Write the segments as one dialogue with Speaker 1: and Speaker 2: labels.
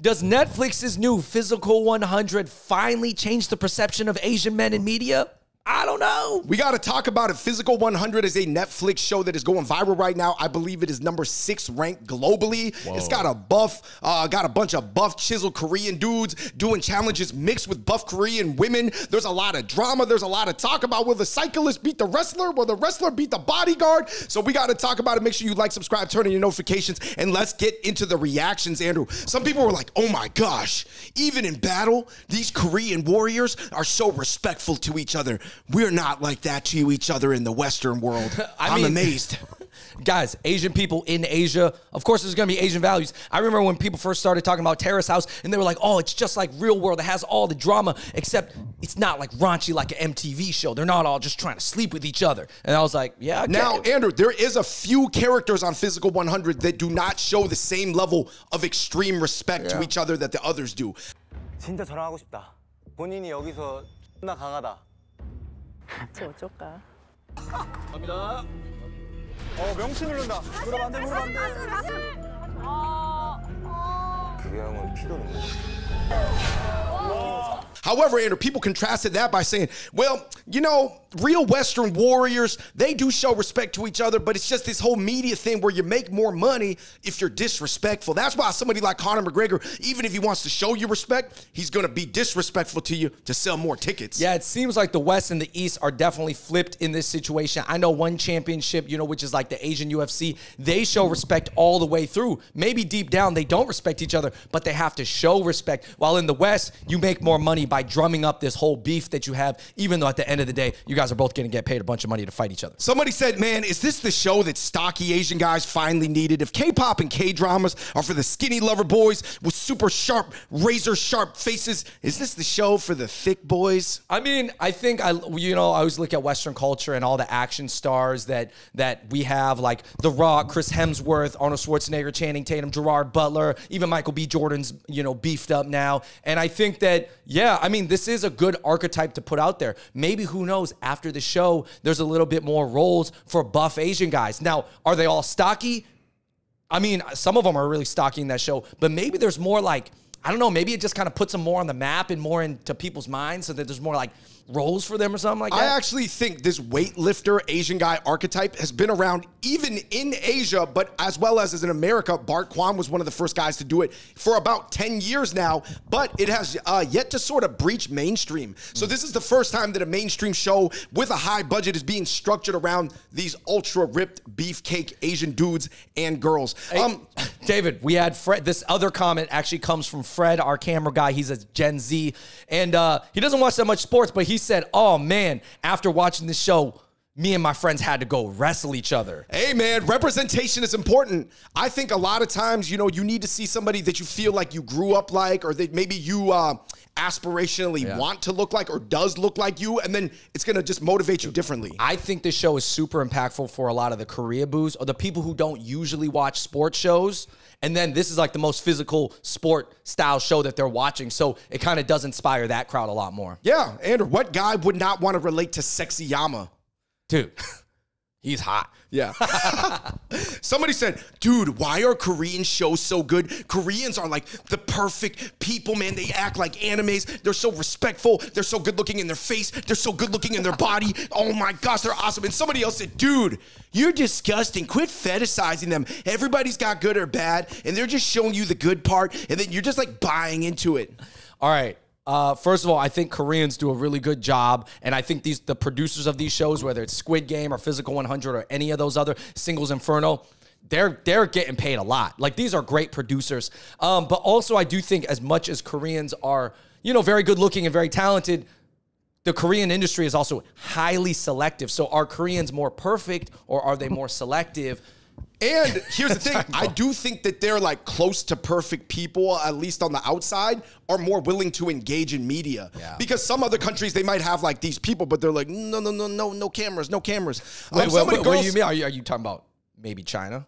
Speaker 1: Does Netflix's new Physical 100 finally change the perception of Asian men in media? I don't know.
Speaker 2: We got to talk about it. Physical 100 is a Netflix show that is going viral right now. I believe it is number six ranked globally. Whoa. It's got a buff, uh, got a bunch of buff, chiseled Korean dudes doing challenges mixed with buff Korean women. There's a lot of drama. There's a lot of talk about will the cyclist beat the wrestler? Will the wrestler beat the bodyguard? So we got to talk about it. Make sure you like, subscribe, turn on your notifications, and let's get into the reactions, Andrew. Some people were like, oh my gosh, even in battle, these Korean warriors are so respectful to each other. We're not like that to each other in the Western world. I am amazed.
Speaker 1: Guys, Asian people in Asia, of course, there's gonna be Asian values. I remember when people first started talking about Terrace House and they were like, oh, it's just like real world. It has all the drama, except it's not like raunchy like an MTV show. They're not all just trying to sleep with each other. And I was like, yeah. Okay.
Speaker 2: Now, Andrew, there is a few characters on Physical 100 that do not show the same level of extreme respect yeah. to each other that the others do. 진짜 저랑 하고 싶다. 본인이 여기서 강하다. 저 어쩔까? 갑니다. 어 명치 누른다. 누르면 안 돼, 누르면 안 돼. 어, 어. 그 형은 피도는 거야. However, Andrew, people contrasted that by saying, well, you know, real Western warriors, they do show respect to each other, but it's just this whole media thing where you make more money if you're disrespectful. That's why somebody like Conor McGregor, even if he wants to show you respect, he's going to be disrespectful to you to sell more tickets.
Speaker 1: Yeah, it seems like the West and the East are definitely flipped in this situation. I know one championship, you know, which is like the Asian UFC, they show respect all the way through. Maybe deep down they don't respect each other, but they have to show respect. While in the West, you make more money by drumming up this whole beef that you have, even though at the end of the day, you guys are both going to get paid a bunch of money to fight each other.
Speaker 2: Somebody said, man, is this the show that stocky Asian guys finally needed? If K pop and K dramas are for the skinny lover boys with super sharp, razor sharp faces, is this the show for the thick boys?
Speaker 1: I mean, I think I, you know, I always look at Western culture and all the action stars that that we have, like The Rock, Chris Hemsworth, Arnold Schwarzenegger, Channing Tatum, Gerard Butler, even Michael B. Jordan's, you know, beefed up now. And I think that, yeah, I mean, this is a good archetype to put out there. Maybe who knows after the show, there's a little bit more roles for buff Asian guys. Now, are they all stocky? I mean, some of them are really stocky in that show, but maybe there's more like I don't know, maybe it just kind of puts them more on the map and more into people's minds so that there's more like roles for them or something like that?
Speaker 2: I actually think this weightlifter Asian guy archetype has been around even in Asia, but as well as, as in America. Bart Kwan was one of the first guys to do it for about 10 years now, but it has uh, yet to sort of breach mainstream. So this is the first time that a mainstream show with a high budget is being structured around these ultra ripped beefcake Asian dudes and girls.
Speaker 1: Hey, um, David, we had Fred. This other comment actually comes from Fred, our camera guy. He's a Gen Z, and uh, he doesn't watch that much sports, but he he said, "Oh man, after watching this show, me and my friends had to go wrestle each other.
Speaker 2: Hey, man, representation is important. I think a lot of times, you know, you need to see somebody that you feel like you grew up like, or that maybe you uh, aspirationally yeah. want to look like, or does look like you, and then it's gonna just motivate you differently.
Speaker 1: I think this show is super impactful for a lot of the Korea boos or the people who don't usually watch sports shows. And then this is like the most physical sport style show that they're watching. So it kind of does inspire that crowd a lot more.
Speaker 2: Yeah. Andrew, what guy would not want to relate to Sexy Yama?
Speaker 1: Dude. He's hot.
Speaker 2: Yeah. Somebody said, dude, why are Korean shows so good? Koreans are like the perfect people, man. They act like animes. They're so respectful. They're so good looking in their face. They're so good looking in their body. Oh my gosh, they're awesome. And somebody else said, dude, you're disgusting. Quit fetishizing them. Everybody's got good or bad, and they're just showing you the good part, and then you're just like buying into it.
Speaker 1: All right. Uh, first of all, I think Koreans do a really good job, and I think these the producers of these shows, whether it's Squid Game or Physical 100 or any of those other Singles Inferno, they're they're getting paid a lot. Like these are great producers. Um, but also, I do think as much as Koreans are, you know, very good looking and very talented, the Korean industry is also highly selective. So are Koreans more perfect or are they more selective?
Speaker 2: And here's the thing I do think that they're like close to perfect people, at least on the outside, are more willing to engage in media. Yeah. Because some other countries, they might have like these people, but they're like, no, no, no, no, no cameras, no cameras.
Speaker 1: Wait, um, wait, wait, girls, what do you mean? Are you, are you talking about maybe China?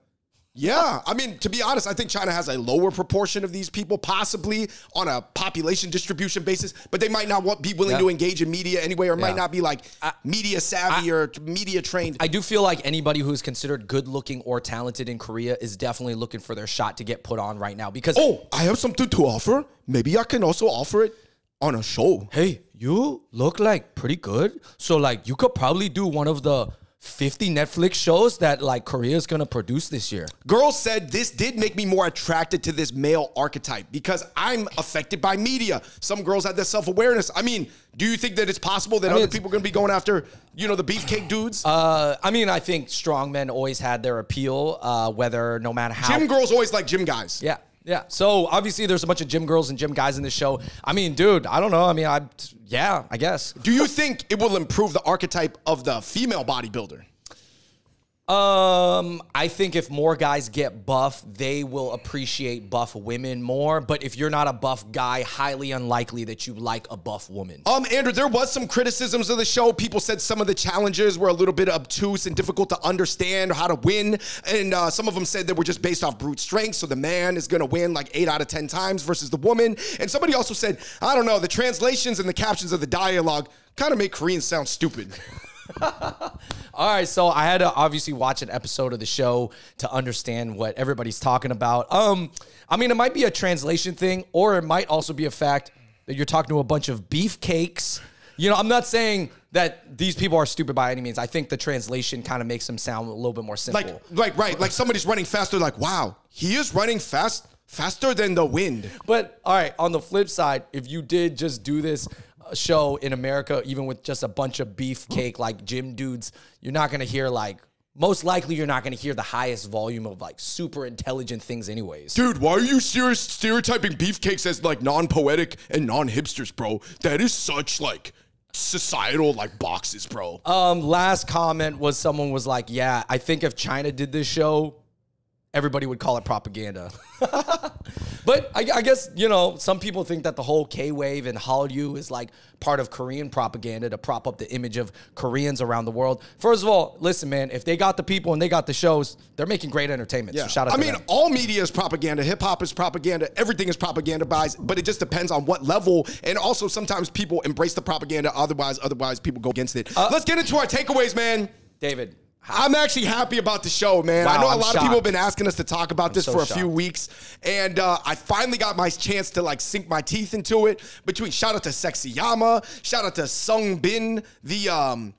Speaker 2: Yeah, I mean, to be honest, I think China has a lower proportion of these people, possibly on a population distribution basis, but they might not want, be willing
Speaker 1: Yeah.
Speaker 2: to engage in media anyway, or might not be like media savvy or media trained.
Speaker 1: I do feel like anybody who's considered good looking or talented in Korea is definitely looking for their shot to get put on right now because
Speaker 2: oh, I have something to offer. Maybe I can also offer it on a show.
Speaker 1: hey, you look like pretty good. So like you could probably do one of the 50 Netflix shows that like Korea is gonna produce this year.
Speaker 2: Girls said this did make me more attracted to this male archetype because I'm affected by media. Some girls have that self awareness. I mean, do you think that it's possible that
Speaker 1: mean,
Speaker 2: other people are going to be going after, you know, the beefcake dudes?
Speaker 1: Uh, I mean, I think strong men always had their appeal, uh, whether no matter how.
Speaker 2: gym girls always like gym guys.
Speaker 1: Yeah. Yeah. So obviously there's a bunch of gym girls and gym guys in this show. I mean, dude, I don't know. I mean, I yeah, I guess.
Speaker 2: Do you think it will improve the archetype of the female bodybuilder?
Speaker 1: Um, I think if more guys get buff, they will appreciate buff women more. But if you're not a buff guy, highly unlikely that you like a buff woman.
Speaker 2: Um, Andrew, there was some criticisms of the show. People said some of the challenges were a little bit obtuse and difficult to understand how to win. And uh, some of them said they were just based off brute strength. So the man is going to win like eight out of 10 times versus the woman. And somebody also said, I don't know, the translations and the captions of the dialogue kind of make Koreans sound stupid.
Speaker 1: All right, so I had to obviously watch an episode of the show to understand what everybody's talking about. Um, I mean, it might be a translation thing, or it might also be a fact that you're talking to a bunch of beefcakes. You know, I'm not saying that these people are stupid by any means. I think the translation kind of makes them sound a little bit more simple.
Speaker 2: like, like, right, like somebody's running faster, like, wow, he is running fast, faster than the wind.
Speaker 1: But all right, on the flip side, if you did just do this show in America, even with just a bunch of beefcake like gym dudes, you're not gonna hear like. Most likely, you're not going to hear the highest volume of like super intelligent things, anyways.
Speaker 2: Dude, why are you serious stereotyping beefcakes as like non-poetic and non-hipsters, bro? That is such like societal like boxes, bro.
Speaker 1: Um, last comment was someone was like, "Yeah, I think if China did this show, everybody would call it propaganda." but I, I guess you know some people think that the whole K wave and Hallyu is like part of Korean propaganda to prop up the image of Koreans around the world. First of all, listen, man, if they got the people and they got the shows, they're making great entertainment. So shout out.
Speaker 2: I mean,
Speaker 1: them.
Speaker 2: all media is propaganda. Hip hop is propaganda. Everything is propaganda but it just depends on what level. And also, sometimes people embrace the propaganda. Otherwise, otherwise people go against it.
Speaker 1: Uh,
Speaker 2: Let's get into our takeaways, man.
Speaker 1: David.
Speaker 2: I'm actually happy about the show, man. I know a
Speaker 1: I'm
Speaker 2: lot of people have been asking us to talk about this
Speaker 1: so
Speaker 2: for a few weeks, and uh, I finally got my chance to like sink my teeth into it. Between shout out to Sexy Yama, shout out to Sung Bin, the um,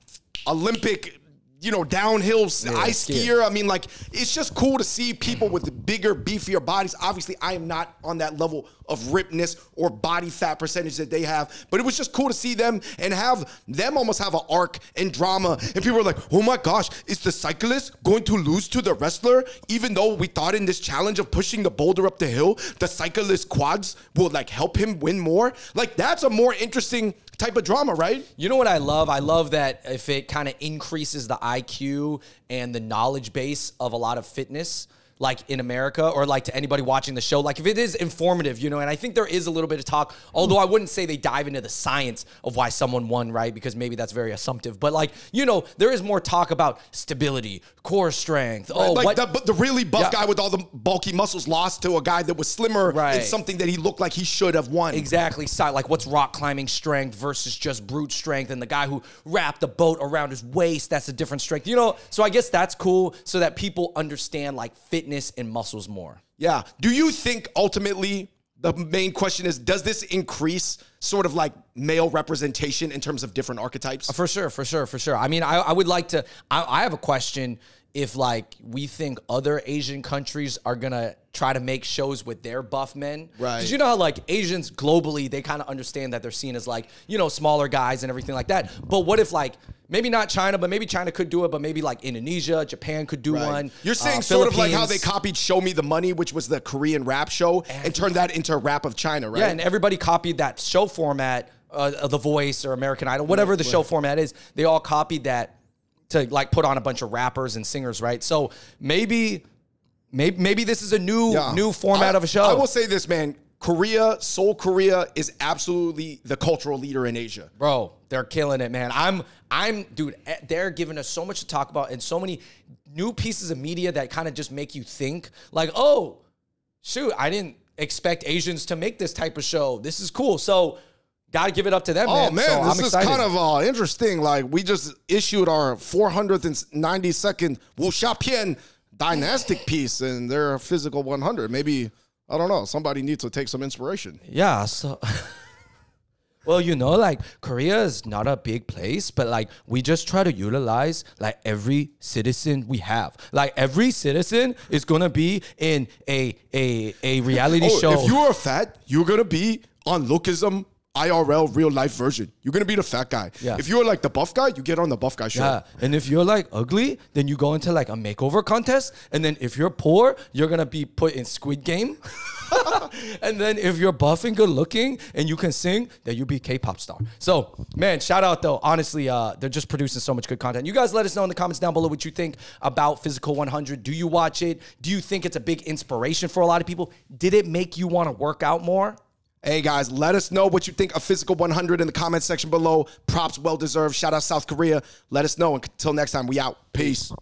Speaker 2: Olympic, you know, downhill s- ice
Speaker 1: skier.
Speaker 2: skier. I mean, like it's just cool to see people with bigger, beefier bodies. Obviously, I am not on that level of ripness or body fat percentage that they have, but it was just cool to see them and have them almost have an arc and drama. And people were like, "Oh my gosh, is the cyclist going to lose to the wrestler?" Even though we thought in this challenge of pushing the boulder up the hill, the cyclist quads will like help him win more. Like that's a more interesting type of drama, right?
Speaker 1: You know what I love? I love that if it kind of increases the IQ and the knowledge base of a lot of fitness, like in America, or like to anybody watching the show, like if it is informative, you know, and I think there is a little bit of talk, although I wouldn't say they dive into the science of why someone won, right? Because maybe that's very assumptive. But like, you know, there is more talk about stability, core strength. Oh,
Speaker 2: like the, the really buff
Speaker 1: Yeah.
Speaker 2: guy with all the bulky muscles lost to a guy that was slimmer
Speaker 1: Right.
Speaker 2: in something that he looked like he should have won.
Speaker 1: Exactly. Si- Like what's rock climbing strength versus just brute strength, and the guy who wrapped the boat around his waist, that's a different strength. You know, so I guess that's cool so that people understand like fitness and muscles more.
Speaker 2: Yeah. Do you think ultimately the main question is does this increase sort of like male representation in terms of different archetypes?
Speaker 1: Uh, for sure, for sure, for sure. I mean, I, I would like to. I, I have a question. If like we think other Asian countries are gonna try to make shows with their buff men,
Speaker 2: Right.
Speaker 1: Because you know how like Asians globally they kind of understand that they're seen as like you know smaller guys and everything like that. But what if like maybe not China, but maybe China could do it, but maybe like Indonesia, Japan could do one.
Speaker 2: You're saying
Speaker 1: uh,
Speaker 2: sort of like how they copied Show Me the Money, which was the Korean rap show, and turned that into a Rap of China, right?
Speaker 1: Yeah, and everybody copied that show format, uh, The Voice or American Idol, whatever the show format is. They all copied that to like put on a bunch of rappers and singers, right? So maybe, maybe, maybe this is a new
Speaker 2: Yeah.
Speaker 1: new format
Speaker 2: I-
Speaker 1: of a show.
Speaker 2: I will say this, man. Korea, Seoul, Korea is absolutely the cultural leader in Asia.
Speaker 1: Bro, they're killing it, man. I'm, I'm, dude. eh, They're giving us so much to talk about and so many new pieces of media that kind of just make you think like, oh, shoot, I didn't expect Asians to make this type of show. This is cool. So gotta give it up to them.
Speaker 2: Oh
Speaker 1: man,
Speaker 2: man,
Speaker 1: So
Speaker 2: this is kind of uh, interesting. Like we just issued our 492nd Wu Xiapian dynastic piece, and they're a physical 100. Maybe I don't know. Somebody needs to take some inspiration.
Speaker 1: Yeah, so Well, you know, like Korea is not a big place, but like we just try to utilize like every citizen we have. Like every citizen is gonna be in a a a reality
Speaker 2: Oh,
Speaker 1: show.
Speaker 2: if you are fat, you're gonna be on Lookism IRL real life version. You're gonna be the fat guy.
Speaker 1: Yeah.
Speaker 2: If you're like the buff guy, you get on the buff guy show.
Speaker 1: yeah, and if you're like ugly, then you go into like a makeover contest, and then if you're poor, you're gonna be put in Squid Game. and then if you're buff and good looking and you can sing, then you'll be a K-pop star. So, man, shout out though. Honestly, uh, they're just producing so much good content. You guys let us know in the comments down below what you think about Physical 100. Do you watch it? Do you think it's a big inspiration for a lot of people? Did it make you want to work out more?
Speaker 2: Hey guys, let us know what you think of Physical 100 in the comment section below. Props well deserved. Shout out South Korea. Let us know. And until next time, we out. Peace.